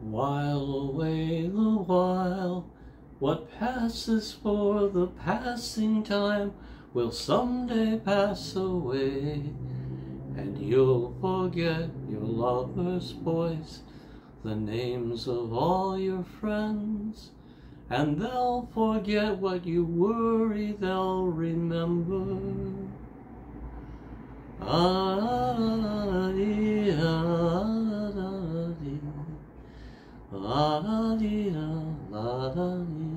While away the while, what passes for the passing time will someday pass away, and you'll forget your lover's voice, the names of all your friends, and they'll forget what you worry they'll remember. Ah, La da dee da, la da dee.